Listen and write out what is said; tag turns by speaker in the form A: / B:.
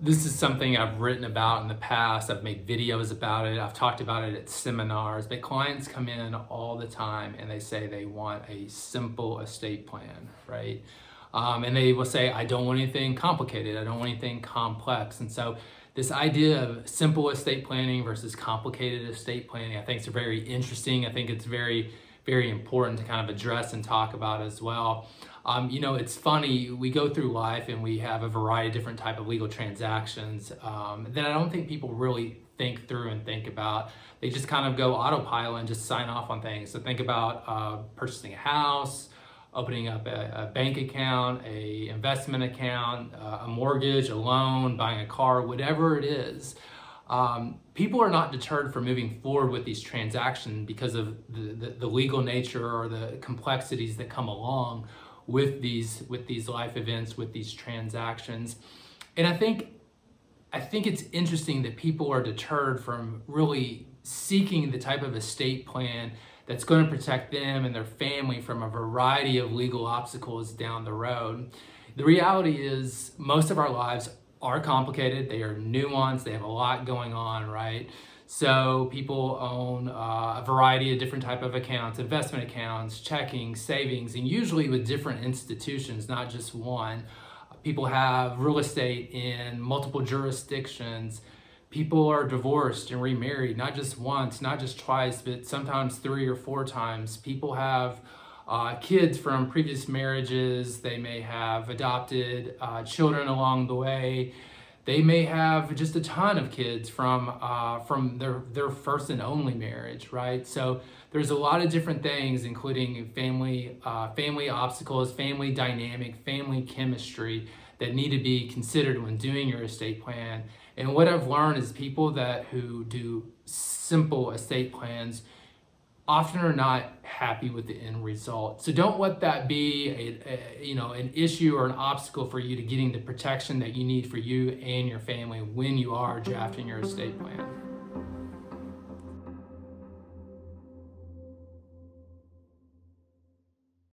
A: this is something I've written about in the past. I've made videos about it. I've talked about it at seminars. But clients come in all the time and they say they want a simple estate plan, right? Um, and they will say, I don't want anything complicated. I don't want anything complex. And so this idea of simple estate planning versus complicated estate planning, I think is very interesting. I think it's very, very important to kind of address and talk about as well. Um, you know, it's funny, we go through life and we have a variety of different type of legal transactions um, that I don't think people really think through and think about. They just kind of go autopilot and just sign off on things. So think about uh, purchasing a house, opening up a, a, bank account, a investment account, uh, a mortgage, a loan, buying a car, whatever it is. Um, people are not deterred from moving forward with these transactions because of the, the, the legal nature or the complexities that come along with these with these life events, with these transactions. And I think I think it's interesting that people are deterred from really seeking the type of estate plan that's going to protect them and their family from a variety of legal obstacles down the road. The reality is most of our lives are complicated, they are nuanced, they have a lot going on, right? So people own uh, a variety of different type of accounts, investment accounts, checking, savings, and usually with different institutions, not just one. People have real estate in multiple jurisdictions. People are divorced and remarried, not just once, not just twice, but sometimes three or four times. People have uh, kids from previous marriages. They may have adopted uh, children along the way. They may have just a ton of kids from uh, from their their first and only marriage, right? So there's a lot of different things, including family uh, family obstacles, family dynamic, family chemistry that need to be considered when doing your estate plan. And what I've learned is people that who do simple estate plans often are not happy with the end result. So don't let that be a, a, you know an issue or an obstacle for you to getting the protection that you need for you and your family when you are drafting your estate plan.